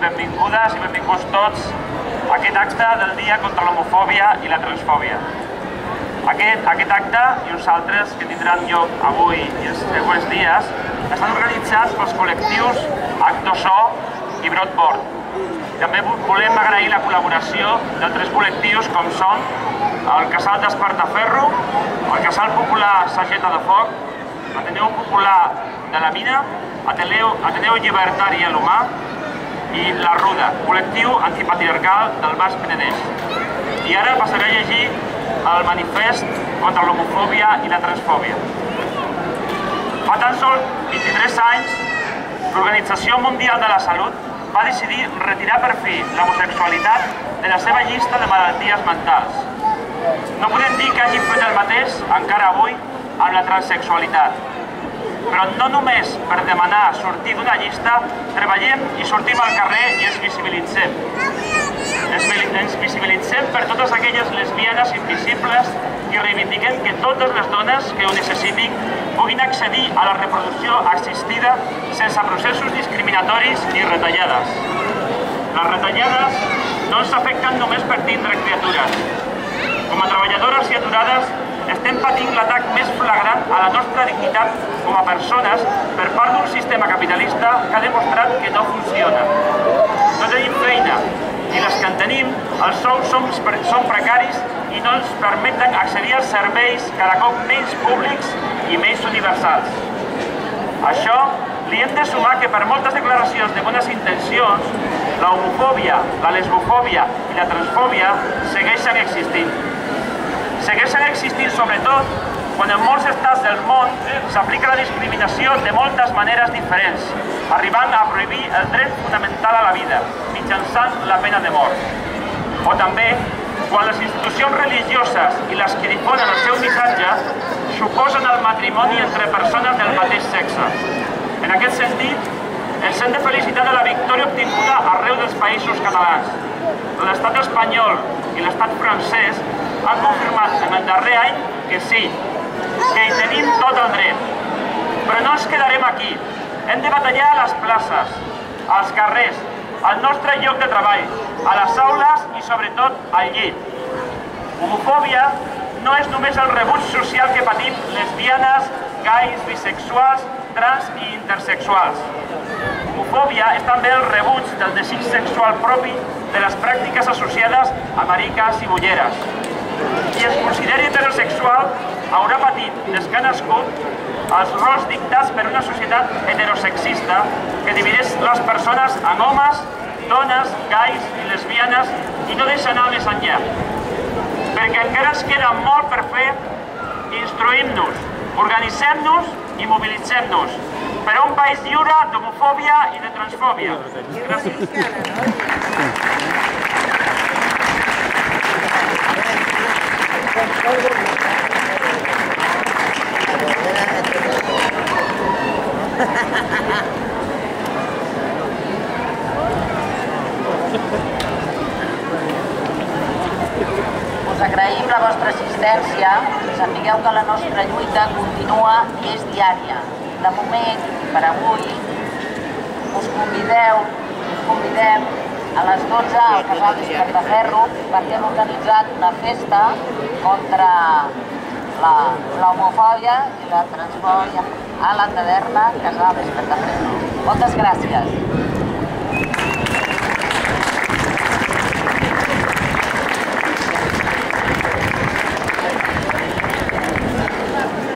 benvingudes i benvinguts tots a aquest acte del Dia contra l'homofòbia i la transfòbia. Aquest, aquest acte i uns altres que tindran lloc avui i els següents dies estan organitzats pels col·lectius Actosó i Broadboard. També volem agrair la col·laboració d'altres col·lectius com són el Casal d'Espartaferro, el Casal Popular Sageta de Foc, Ateneu Popular de la Mina, Ateneu, Ateneu Llibertari a l'Humà i La Ruda, col·lectiu antipatriarcal del Bas Penedès. I ara passaré a llegir el manifest contra l'homofòbia i la transfòbia. Fa tan sols 23 anys, l'Organització Mundial de la Salut va decidir retirar per fi l'homosexualitat de la seva llista de malalties mentals. No podem dir que hagi fet el mateix encara avui amb la transsexualitat. Però no només per demanar sortir d'una llista, treballem i sortim al carrer i ens visibilitzem. Ens visibilitzem per totes aquelles lesbianes invisibles i reivindiquem que totes les dones que ho necessitin puguin accedir a la reproducció assistida sense processos discriminatoris ni retallades. Les retallades no ens afecten només per tindre criatures. Com a treballadores i aturades estem patint l'atac més flagrant a la nostra dignitat com a persones per part d'un sistema capitalista que ha demostrat que no funciona. No tenim feina i les que en tenim, els sous són, són precaris i no ens permeten accedir als serveis cada cop menys públics i menys universals. Això li hem de sumar que per moltes declaracions de bones intencions, la homofòbia, la lesbofòbia i la transfòbia segueixen existint segueixen existint sobretot quan en molts estats del món s'aplica la discriminació de moltes maneres diferents, arribant a prohibir el dret fonamental a la vida, mitjançant la pena de mort. O també quan les institucions religioses i les que difonen el seu missatge suposen el matrimoni entre persones del mateix sexe. En aquest sentit, ens hem de felicitar de la victòria obtinguda arreu dels països catalans. L'estat espanyol i l'estat francès han confirmat en el darrer any que sí, que hi tenim tot el dret. Però no ens quedarem aquí. Hem de batallar a les places, als carrers, al nostre lloc de treball, a les aules i sobretot al llit. Homofòbia no és només el rebuig social que patim lesbianes, gais, bisexuals, trans i intersexuals. Homofòbia és també el rebuig del desig sexual propi de les pràctiques associades a mariques i bulleres. Qui es consideri heterosexual haurà patit, des que ha nascut, els rols dictats per una societat heterosexista que divideix les persones en homes, dones, gais i lesbianes i no deixa anar més enllà. Perquè encara ens queda molt per fer, instruïm-nos, organitzem-nos i mobilitzem-nos per a un país lliure d'homofòbia i de transfòbia. Gràcies. Us agraïm la assistència. Sapigueu que la nostra lluita continua i és diària. De moment, per avui, us convideu, us convidem a les 12 al Casal d'Espertaferro perquè hem organitzat una festa contra l'homofòbia i la transfòbia a la taverna Casal d'Espertaferro. Moltes gràcies.